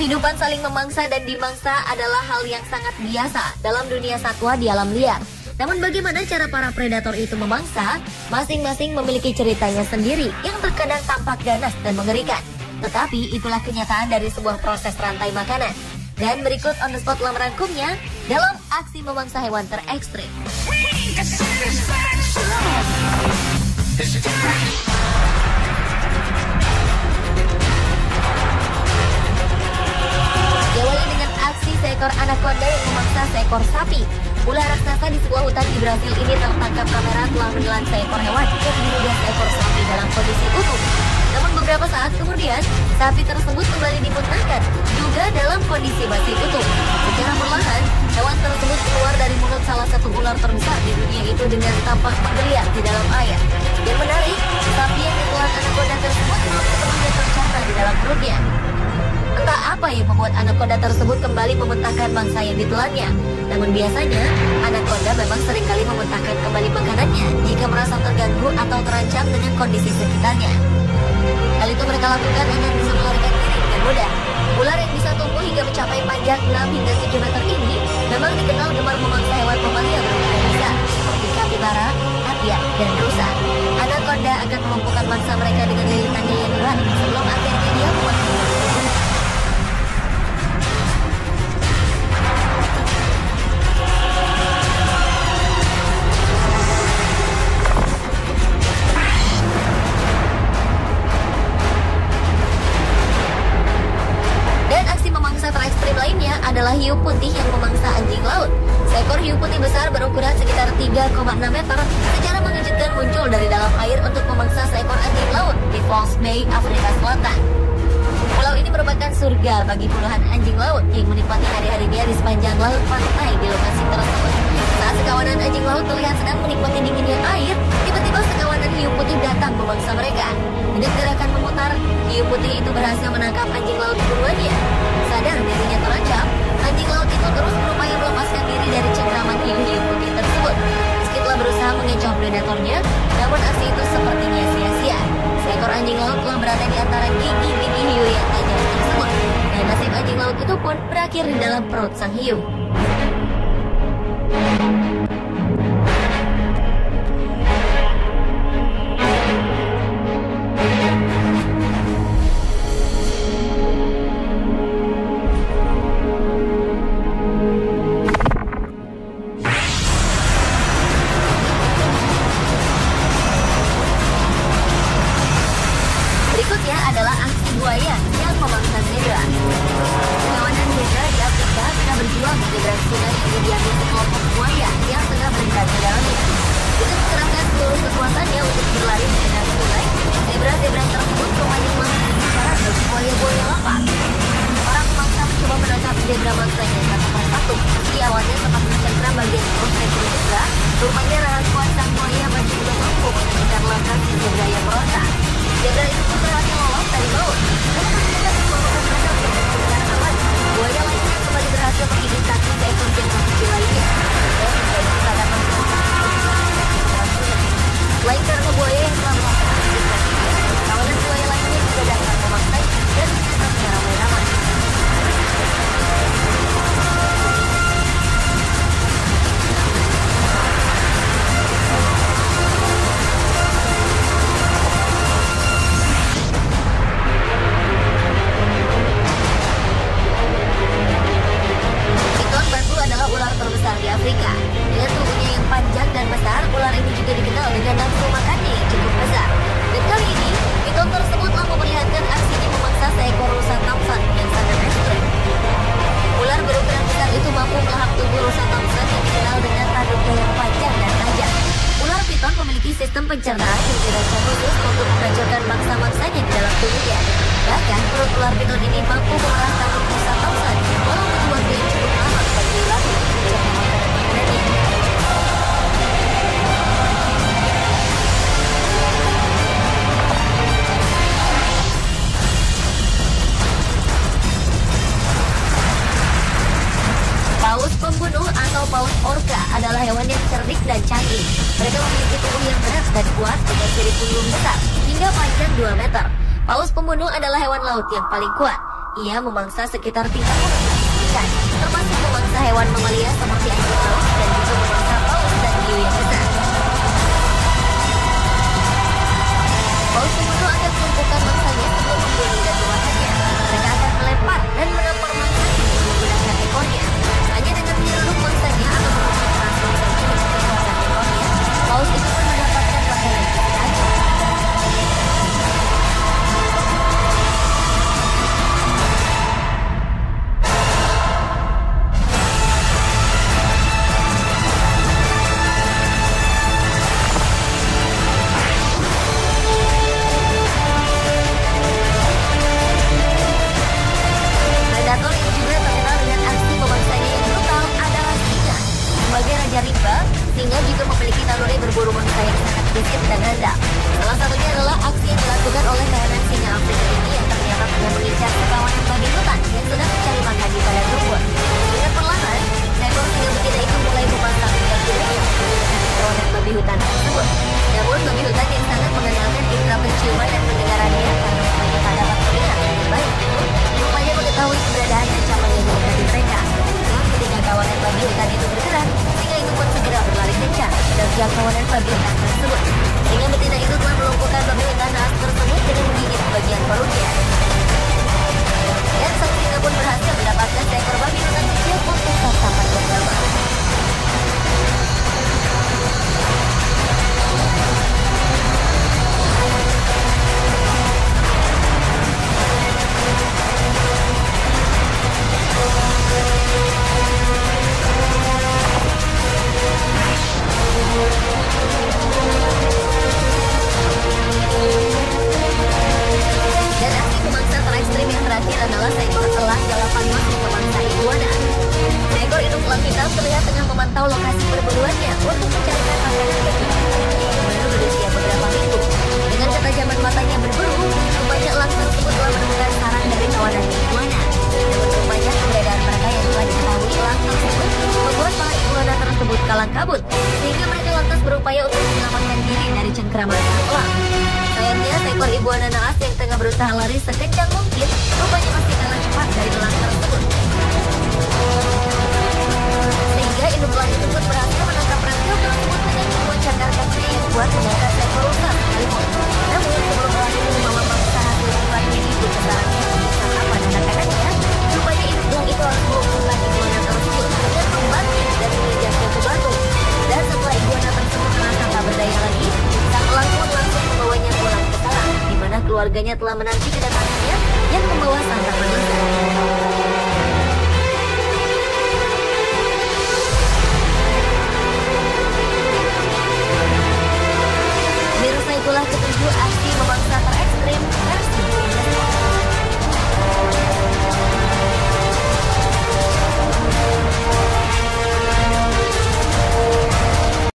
Kehidupan saling memangsa dan dimangsa adalah hal yang sangat biasa dalam dunia satwa di alam liar. Namun bagaimana cara para predator itu memangsa? Masing-masing memiliki ceritanya sendiri yang terkadang tampak ganas dan mengerikan. Tetapi itulah kenyataan dari sebuah proses rantai makanan. Dan berikut on the spot telah merangkumnya dalam aksi memangsa hewan terekstrim. Seekor anaconda yang memaksa seekor sapi. Ular raksasa di sebuah hutan di Brasil ini tertangkap kamera telah menelan seekor hewan yang diduga seekor sapi dalam kondisi utuh. Namun beberapa saat kemudian, sapi tersebut kembali dimusnahkan, juga dalam kondisi masih utuh. Secara perlahan, hewan tersebut keluar dari mulut salah satu ular terbesar di dunia itu dengan tampak menggeliat di dalam air. Yang menarik, sapi yang ditelan anaconda tersebut belum sepenuhnya tercatat di dalam perutnya. Apa yang membuat anaconda tersebut kembali memuntahkan bangsa yang ditelannya. Namun biasanya, anaconda memang sering kali memuntahkan kembali makanannya jika merasa terganggu atau terancam dengan kondisi sekitarnya. Hal itu mereka lakukan agar bisa melarikan diri dengan mudah. Ular yang bisa tumbuh hingga mencapai panjang 6 hingga 7 meter ini memang dikenal gemar memangsa hewan mamalia berukuran besar seperti kapibara, tapir, dan rusa. Anaconda akan melumpuhkan mangsa mereka dengan lilitannya yang berat sebelum akhirnya adalah hiu putih yang memangsa anjing laut. Seekor hiu putih besar berukuran sekitar 3,6 meter secara mengejutkan muncul dari dalam air untuk memangsa seekor anjing laut di False Bay, Afrika Selatan. Pulau ini merupakan surga bagi puluhan anjing laut yang menikmati hari-harinya di sepanjang laut pantai di lokasi tersebut. Saat sekawanan anjing laut terlihat sedang menikmati dinginnya air, tiba-tiba sekawanan hiu putih datang memangsa mereka. Dengan gerakan memutar, hiu putih itu berhasil menangkap anjing laut buruannya. Sadar dirinya terancam, anjing laut itu terus berupaya melepaskan diri dari cengkraman hiu-hiu putih tersebut. Meski telah berusaha mengecoh predatornya, namun aksi itu sepertinya sia-sia. Seekor anjing laut telah berada di antara gigi-gigi hiu yang tajam tersebut. Dan nasib anjing laut itu pun berakhir di dalam perut sang hiu. Zebra yang meronta. Itu berhasil. Buaya lainnya kembali berhasil menggigit kaki seekor zebra kecil lainnya. Sistem pencernaan yang dirancang khusus untuk menghancurkan mangsa-mangsanya di dalam tubuhnya. Bahkan, perut ular piton ini mampu mengolah tanduk rusa meter. Paus pembunuh adalah hewan laut yang paling kuat. Ia memangsa sekitar 30 ikan, termasuk memangsa hewan mamalia seperti anjing laut dan juga memangsa paus dan hiu yang besar. Paus pembunuh akan melumpuhkan mangsanya kencang menerjang kawanan babi hutan hitam terlihat tengah memantau lokasi perburuannya untuk mencarikan makanan bagi berusia beberapa minggu. Dengan ketajaman matanya berburu, rupanya elang tersebut telah menemukan sarang dari kawanan iguana. Namun rupanya keberadaan mereka yang telah diketahui elang tersebut membuat para iguana tersebut kalang kabut, sehingga mereka lantas berupaya untuk menyelamatkan diri dari cengkraman sang elang. Sayangnya, seekor iguana naas yang tengah berusaha lari sekencang mungkin, rupanya masih kalah cepat dari elang tersebut. Sehingga induk elang itu pun berhasil menangkap reptil tersebut dengan memancarkan kakinya yang kuat mengangkat seekor ular sekalipun. Namun, sebelum elang itu membawa mangsa hasil ularnya itu ke sarangnya untuk dan anak-anaknya, rupanya induk elang itu harus mengumpulkan iguana tersebut dan membangkit dan mengejarnya ke batu. Dan setelah iguana tersebut merasa tak berdaya lagi, sang elang pun langsung membawanya pulang ke sarang, di mana keluarganya telah menanti kedatangannya yang membawa santapan lezat.